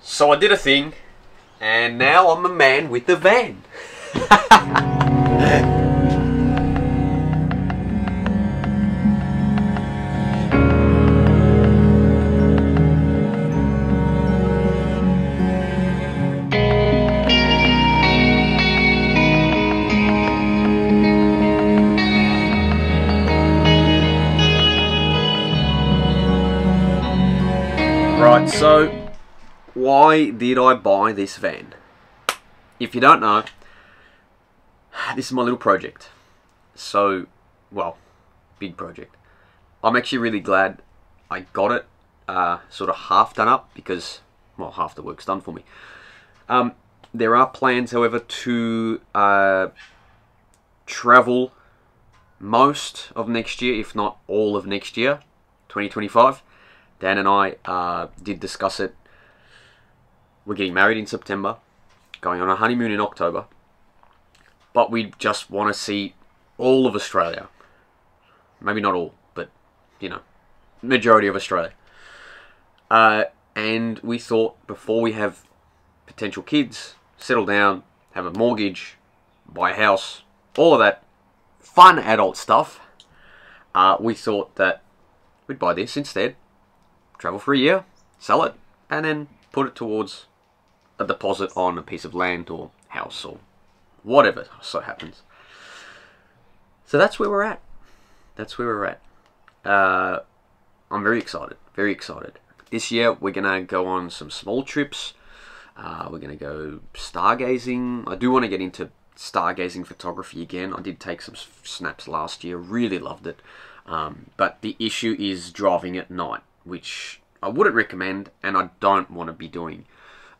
So I did a thing, and now I'm a man with a van. Right, so why did I buy this van? If you don't know, this is my little project. So, well, big project. I'm actually really glad I got it uh, sort of half done up because, well, half the work's done for me. Um, there are plans, however, to uh, travel most of next year, if not all of next year, 2025. Dan and I uh, did discuss it. We're getting married in September, going on a honeymoon in October, but we just want to see all of Australia. Maybe not all, but you know, majority of Australia. Uh, and we thought before we have potential kids, settle down, have a mortgage, buy a house, all of that fun adult stuff, uh, we thought that we'd buy this instead travel for a year, sell it, and then put it towards a deposit on a piece of land or house or whatever so happens. So that's where we're at. That's where we're at. Uh, I'm very excited. Very excited. This year we're gonna go on some small trips. Uh, we're gonna go stargazing. I do want to get into stargazing photography again. I did take some snaps last year. Really loved it. Um, but the issue is driving at night which I wouldn't recommend and I don't want to be doing.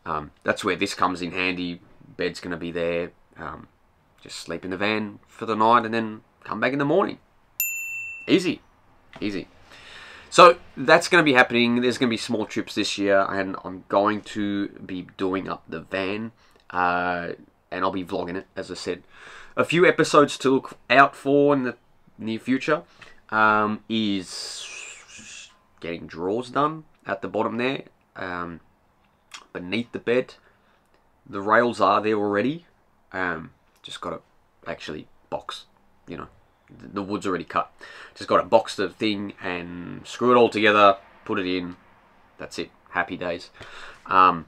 Um, that's where this comes in handy. Bed's going to be there. Um, just sleep in the van for the night and then come back in the morning. Easy. Easy. So that's going to be happening. There's going to be small trips this year and I'm going to be doing up the van. Uh, and I'll be vlogging it, as I said. A few episodes to look out for in the near future um, is getting drawers done at the bottom there, um, beneath the bed. The rails are there already. Um, just got to actually box, you know, the, the wood's already cut. Just got to box the thing and screw it all together, put it in. That's it. Happy days. Um,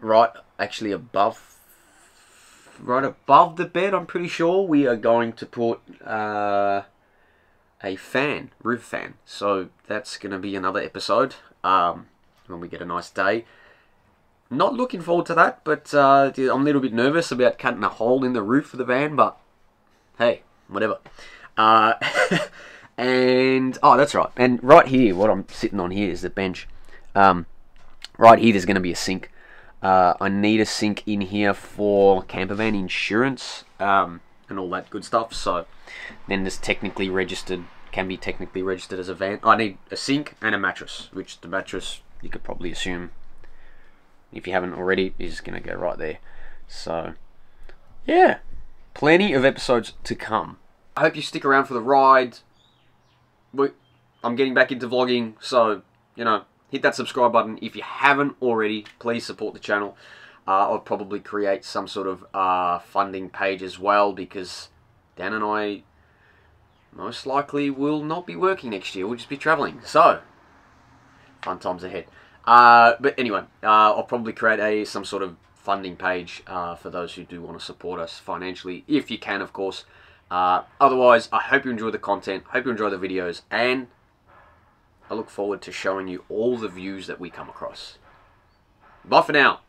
right, actually above, right above the bed, I'm pretty sure we are going to put. Uh, a fan, roof fan. So that's going to be another episode um, when we get a nice day. Not looking forward to that, but uh, I'm a little bit nervous about cutting a hole in the roof of the van, but hey, whatever. Uh, and, oh, that's right. And right here, what I'm sitting on here is the bench. Um, right here, there's going to be a sink. Uh, I need a sink in here for campervan insurance um, and all that good stuff. So then this technically registered, can be technically registered as a van. I need a sink and a mattress, which the mattress you could probably assume, if you haven't already, is going to go right there. So, yeah, plenty of episodes to come. I hope you stick around for the ride. I'm getting back into vlogging, so, you know, hit that subscribe button. If you haven't already, please support the channel. Uh, I'll probably create some sort of uh, funding page as well because Dan and I most likely will not be working next year. We'll just be traveling. So, fun times ahead. Uh, but anyway, uh, I'll probably create a some sort of funding page uh, for those who do want to support us financially, if you can, of course. Uh, otherwise, I hope you enjoy the content, hope you enjoy the videos, and I look forward to showing you all the views that we come across. Bye for now.